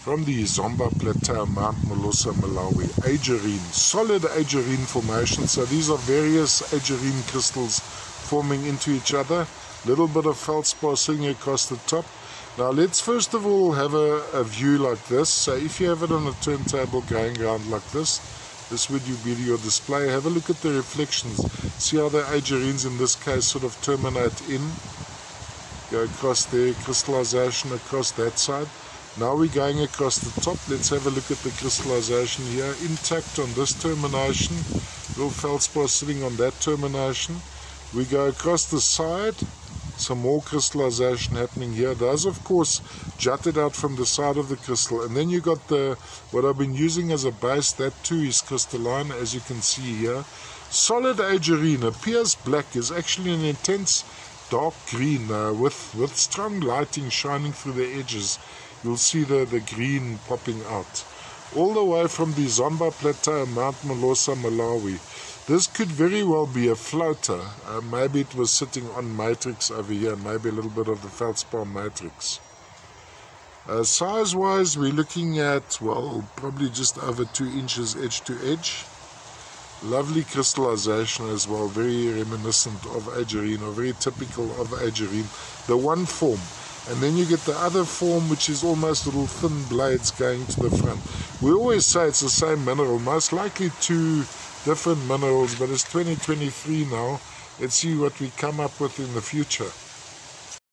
from the Zomba Plateau, Mount Malosa, Malawi. Aegirine, solid aegirine formation. So these are various aegirine crystals forming into each other. Little bit of feldspar sitting across the top. Now let's first of all have a, a view like this. So if you have it on a turntable going around like this, this would be your display. Have a look at the reflections. See how the aegirines in this case sort of terminate in. Go across there, crystallization across that side. Now we're going across the top. Let's have a look at the crystallization here. Intact on this termination. Little feldspar sitting on that termination. We go across the side. Some more crystallization happening here. Those, of course, jutted out from the side of the crystal. And then you got the what I've been using as a base. That too is crystalline, as you can see here. Solid aegirine appears black. is actually an intense dark green uh, with, with strong lighting shining through the edges you'll see the, the green popping out. All the way from the Zomba Plateau, Mount Malosa, Malawi. This could very well be a floater. Uh, maybe it was sitting on matrix over here, maybe a little bit of the feldspar matrix. Uh, Size-wise, we're looking at, well, probably just over 2 inches edge to edge. Lovely crystallization as well, very reminiscent of aegirine, or very typical of aegirine. The one form, and then you get the other form which is almost little thin blades going to the front. We always say it's the same mineral, most likely two different minerals, but it's 2023 now. Let's see what we come up with in the future.